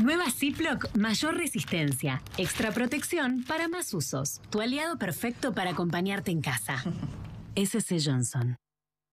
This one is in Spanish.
Nueva Ziploc, mayor resistencia, extra protección para más usos. Tu aliado perfecto para acompañarte en casa. SC Johnson.